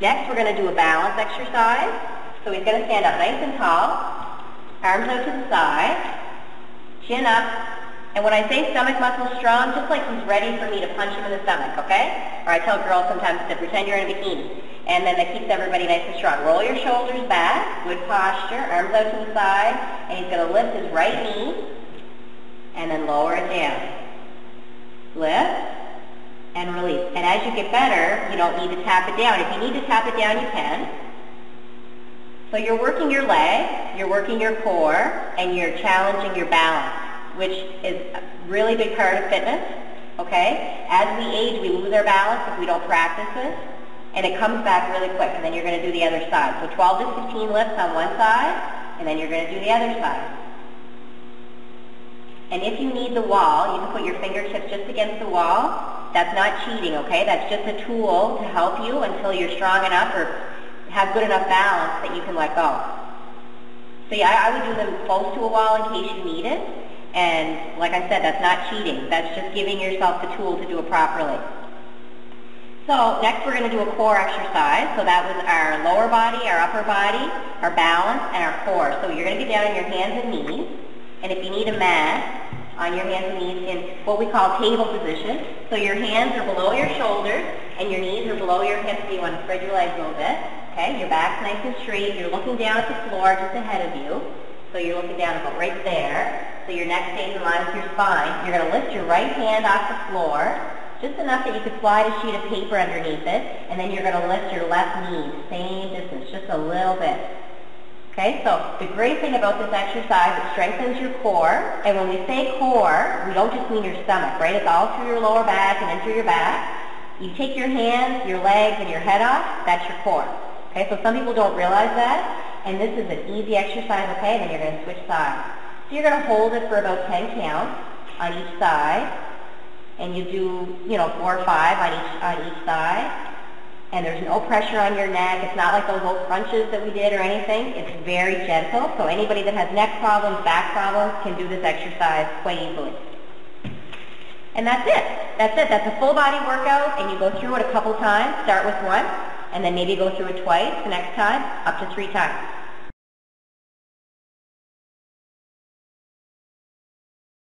Next, we're going to do a balance exercise. So he's going to stand up nice and tall, arms out to the side, chin up, and when I say stomach muscle strong, just like he's ready for me to punch him in the stomach, okay? Or I tell girls sometimes to pretend you're in a bikini. And then that keeps everybody nice and strong. Roll your shoulders back, good posture, arms out to the side, and he's going to lift his right knee, and then lower it down. Lift, and release. And as you get better, you don't need to tap it down. If you need to tap it down, you can. So you're working your leg, you're working your core, and you're challenging your balance, which is a really big part of fitness, okay? As we age, we lose our balance if we don't practice this, and it comes back really quick, and then you're going to do the other side. So 12 to 15 lifts on one side, and then you're going to do the other side. And if you need the wall, you can put your fingertips just against the wall, that's not cheating, okay? That's just a tool to help you until you're strong enough or have good enough balance that you can let go. So yeah, I, I would do them close to a wall in case you need it. And like I said, that's not cheating. That's just giving yourself the tool to do it properly. So next we're going to do a core exercise. So that was our lower body, our upper body, our balance, and our core. So you're going to get down on your hands and knees. And if you need a mat, on your hands and knees in what we call table position. So your hands are below your shoulders and your knees are below your hips. So you want to spread your legs a little bit. Okay, your back's nice and straight. You're looking down at the floor just ahead of you. So you're looking down about right there. So your neck stays in line with your spine. You're going to lift your right hand off the floor, just enough that you could slide a sheet of paper underneath it, and then you're going to lift your left knee, same distance, just a little bit. Okay, so the great thing about this exercise, it strengthens your core. And when we say core, we don't just mean your stomach, right? It's all through your lower back and through your back. You take your hands, your legs, and your head off, that's your core. Okay, so some people don't realize that. And this is an easy exercise, okay? Then you're going to switch sides. So you're going to hold it for about 10 counts on each side. And you do, you know, four or five on each, on each side and there's no pressure on your neck. It's not like those old crunches that we did or anything. It's very gentle. So anybody that has neck problems, back problems can do this exercise quite easily. And that's it. That's it. That's a full body workout and you go through it a couple times. Start with one and then maybe go through it twice the next time, up to three times.